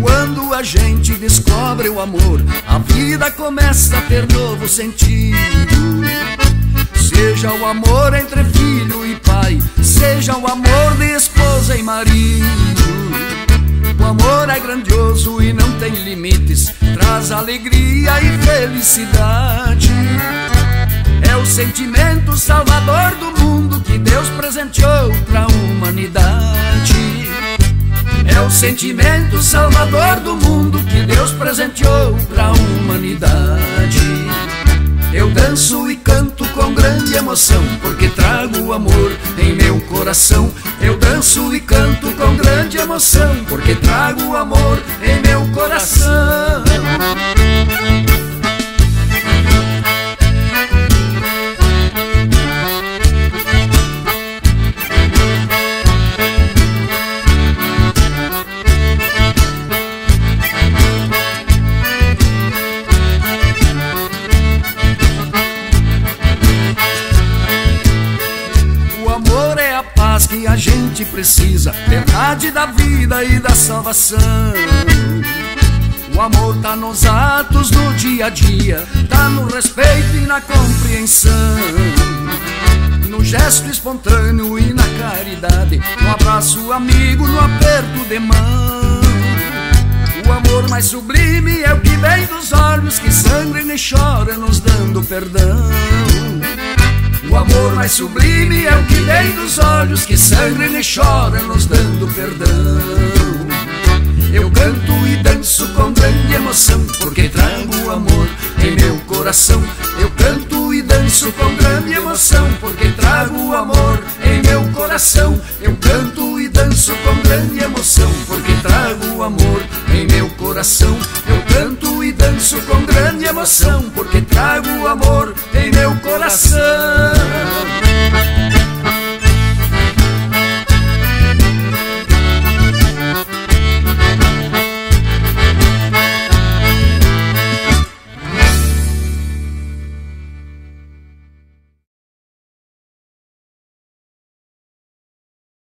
Quando a gente descobre o amor, a vida começa a ter novo sentido. Seja o amor entre filho e pai, seja o amor de esposa e marido. O amor é grandioso e não tem limites, traz alegria e felicidade. É o sentimento salvador do mundo que Deus presenteou pra humanidade. É o sentimento salvador do mundo que Deus presenteou pra humanidade. Eu danço e canto com grande emoção, porque trago amor em meu coração. Eu danço e canto com grande emoção, porque trago amor em meu coração. Que a gente precisa, verdade da vida e da salvação. O amor tá nos atos do dia a dia, tá no respeito e na compreensão. No gesto espontâneo e na caridade, no abraço amigo, no aperto de mão. O amor mais sublime é o que vem dos olhos que sangram e choram, nos dando perdão. O amor mais sublime é o que vem dos olhos que sangram e choram, nos dando perdão. Eu canto e danço com grande emoção, porque trago o amor em meu coração. Eu canto e danço com grande emoção, porque trago o amor em meu coração. Eu canto e danço com grande emoção, porque trago o amor em meu coração. Eu canto e danço com grande emoção, porque trago o amor.